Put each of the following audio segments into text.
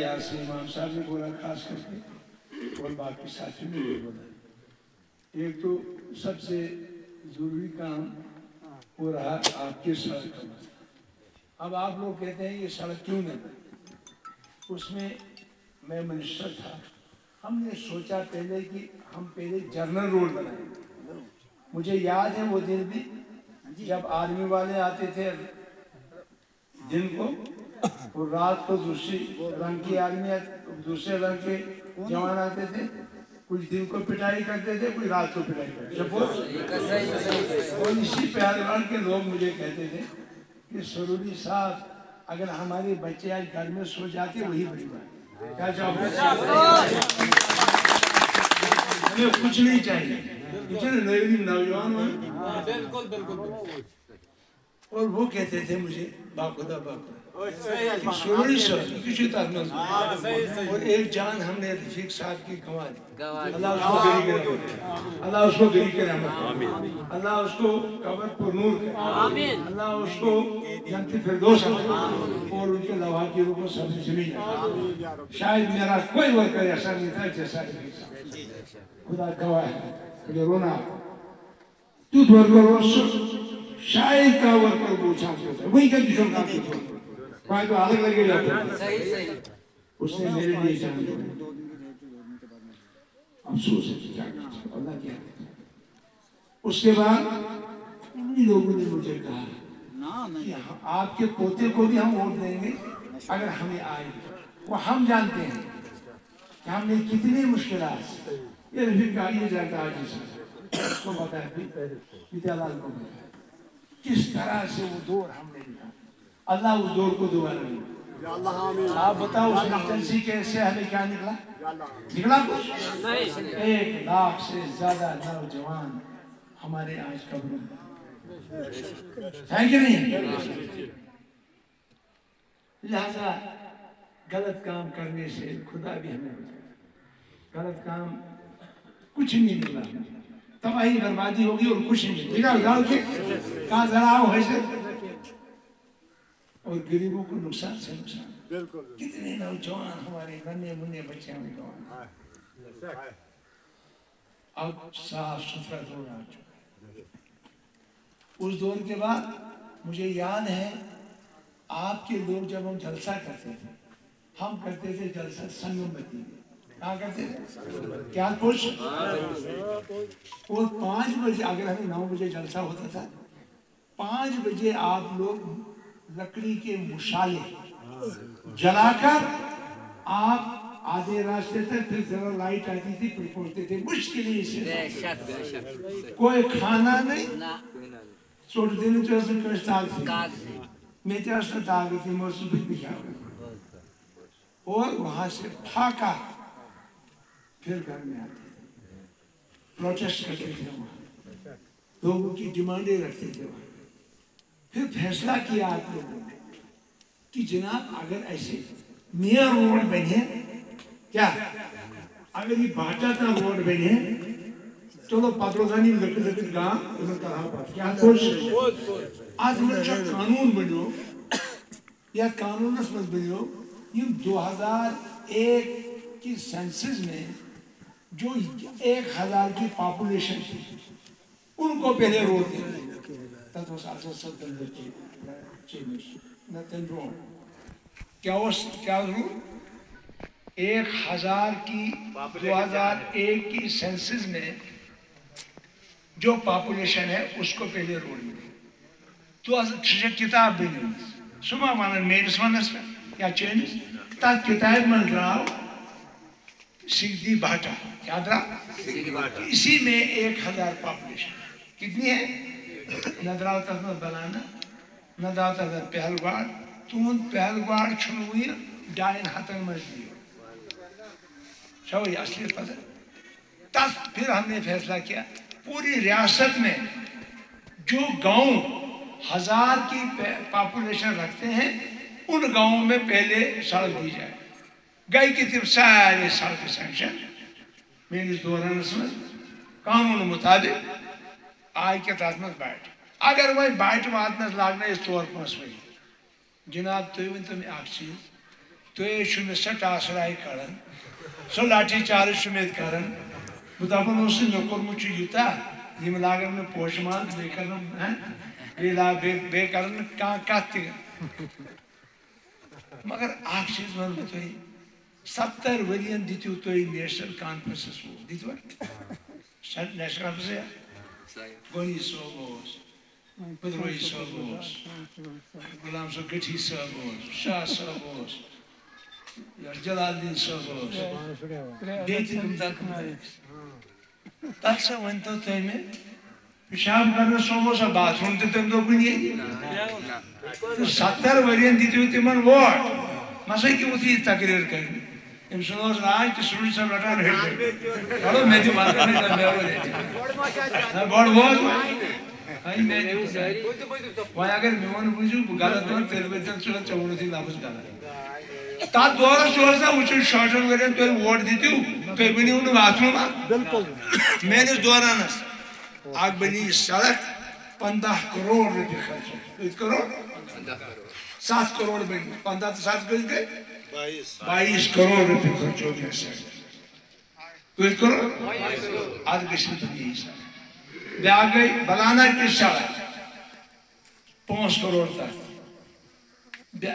से इमाम साहब ने बोला, खास करके और बाकी ने भी बोला। एक तो सबसे ज़रूरी काम हो रहा आपके सड़क अब आप लोग कहते हैं ये सड़क क्यों नहीं? उसमें मैं मिनिस्टर था। हमने सोचा पहले कि हम पहले जर्नल रोड बनाए। मुझे याद है वो दिन भी, जब आर्मी वाले आते थे दिन को और रात को दूसरी रंग की आदमी दूसरे रंग के जवान आते थे कुछ दिन को पिटाई करते थे कुछ रात को पिटाई करते थे। और इसी पहलवान के लोग मुझे कहते थे कि सरूरी साहब अगर हमारे बच्चे आज घर में सो जाते वही बड़ी बात क्या चाहो हमें कुछ नहीं चाहिए। इतने नौजवान बिल्कुल बिल्कुल। और वो कहते थे मुझे बाखुदा बाखुदा सर किसी तरह और एक जान हमने रफीक साहब की गंवा दी। अल्लाह उसको गरी करे। अल्लाह उसको गरी करे अल्लाह उसको कबर पर नूर करे। अल्लाह उसको जन्नत फिरदौस और उनके लवा की रूप में सबसे ज़मीन शायद मेरा कोई वर्कर ऐसा नहीं था जैसा खुदा गवाह है। मुझे रोना तू वर्कर शायद का वर्कर वो छात्र था वही का दूसरा काम करता पाए तो अलग लगे जाते सही सही। उसने मेरे लिए जान दिया अफसोस है क्या अल्लाह क्या उसके बाद उन्हीं लोगों ने मुझे कहा कि आपके पोते को भी हम वोट देंगे अगर हमें आए वो हम जानते हैं कि हमने कितनी मुश्किल ये रफीक का ये जाता आज उसको बताया विद्यालाल को बताया किस तरह से वो दौर हमने लिया? अल्लाह उस दौर को दोबारा नहीं आप बताओ उस एमरजेंसी कैसे हमें क्या निकला? निकला कुछ? एक लाख से ज़्यादा नौजवान हमारे आज कब्रों में है कि नहीं? लिहाजा गलत काम करने से खुदा भी हमें गलत काम कुछ नहीं मिला। तबाही बर्बादी होगी और कुछ नहीं मिलेगा। गाँव के कहा जरा हो ऐसे और गरीबों को नुकसान से नुकसान। कितने नौजवान हमारे नन्हे मुन्ने बच्चे हमें गंवा अब साफ़ सुथरा दौर आ चुका उस दौर के बाद मुझे याद है आपके लोग जब हम जलसा करते थे हम करते थे जलसा संगमती में। थे क्या कुछ? और पाँच बजे अगर हमें नौ बजे जलसा होता था पाँच बजे आप लोग लकड़ी के मुशाले जलाकर आप आधे रास्ते तक फिर जरा लाइट आती थी फिर पहुँचते थे। मुश्किल से कोई खाना नहीं? छोड़ देने आग मैं तो दाग थी मौसम भी दिखा और वहाँ से फाका फिर घर में आते थे। प्रोटेस्ट करते थे वहाँ। लोगों की डिमांडें रखते थे वहाँ। फिर फैसला किया आप लोगों ने कि जनाब, अगर ऐसे मियाँ रोड बने, क्या? अगर ये बाटा का रोड बने, चलो पात्रोदानी लकड़ लकड़ गाँव उधर कहा क्या कुछ आज उनका कानून बनो या कानून बनो ये 2001 की सेंसस में जो एक हज़ार की पॉपुलेशन थी उनको पहले रोड. Nothing wrong. क्या वो क्या रूल एक हज़ार की दो हज़ार एक की सेंसस में जो पॉपुलेशन है उसको पहले रोड मिले। तो किताब भी नहीं सुबह वन मेरिस वनस में क्या चेंज किताब में द्राव सिद्धि भाटा याद रहा? इसी में एक हज़ार पॉपुलेशन कितनी है? नदराव तक बनाना नदराव तक पहलवाड़ तुम पहलवाड़ छुनवी डाइन हतन मज दियो सब असली पता तब फिर हमने फैसला किया पूरी रियासत में जो गाँव हज़ार की पॉपुलेशन रखते हैं उन गाँवों में पहले सड़क दी जाए। गई की तरफ़ सारे सड़क सेंक्शन मेरे दौरान में कानून मुताबिक आय के तहत मत बैठ अगर वही बैठ वात लागना इस तौर पर वही। जनाब तुम वन तुम चीज़ तुम मे सट आसराय कड़न सो लाठी चार्ज मे करन बह दपान मे कोर्मुत यूता यम लागन मे पोशमान बे कर बे कर कत मगर अख चीज़ वन बह सत्तर वरियन दितु तुम नेशनल कॉन्फ्रेंस वो दितवा नेशनल कॉन्फ्रेंस गोनी सोब Pedroí Sabos, Gulam Sokati Sabos, Shah Sabos, Jalaluddin Sabos, Deti Kumda Kumda. तब से वन तो थे में। पेशाब करना सोमो सा बाथरूम ते तुम लोग नहीं तो सत्तर वरियन दी थी तिमन वोट। मसे की उसी तकरीर कर इन सुनो राज तो सुन सब रटा रहे हेलो मैं जो बात करने लगा मैं वो बोर्ड वो Ay मैं वहाँ अगर मेहमान बुझू गलत तो तेरे बेचन चुरा चौड़ थी वापस गलत ता दोरा सोचना उच्च शॉर्टन करे तो वोट दी थी तो बनी उन बाथरूम बिल्कुल। मैंने दोरा नस आग बनी सड़क पंद्रह करोड़ रुपए खर्च करोड़। सात करोड़ बनी पंद्रह तो सात कित गए। बाईस। करोड़ रुपए खर्च हो गया सर। कित करोड़? आज किसी तो नहीं सर। ब्याह गई बलाना की सड़क पाँच करोड़ तक।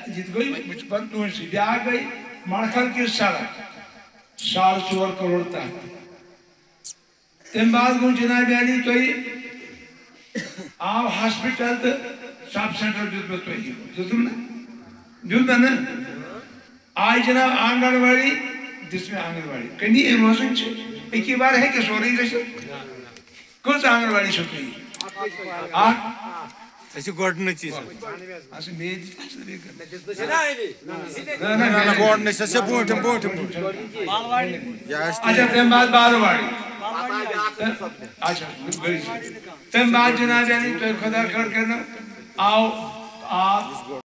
जीत गई बंद से। ब्याह गई मणखल की सड़क साढ़े चौर करोड़ तक। तम बाद गो जनाब अली तुम आव हॉस्पिटल तो सब सेंटर तुम दितुम ना ना आय जनाब आंगनवाड़ी दिस में आंगनवाड़ी कनी रोजन एक बार है कि सोरे गई कस आंगनवाड़ी छुट्टी आ अशी गोडणीची असं मी ना ना गोडणीची असे बोठम बोठम या अच्छा तम बाद बारवाड़ी अच्छा तम बाद जनाब यानी तो खुदा खड़ करना। आओ आप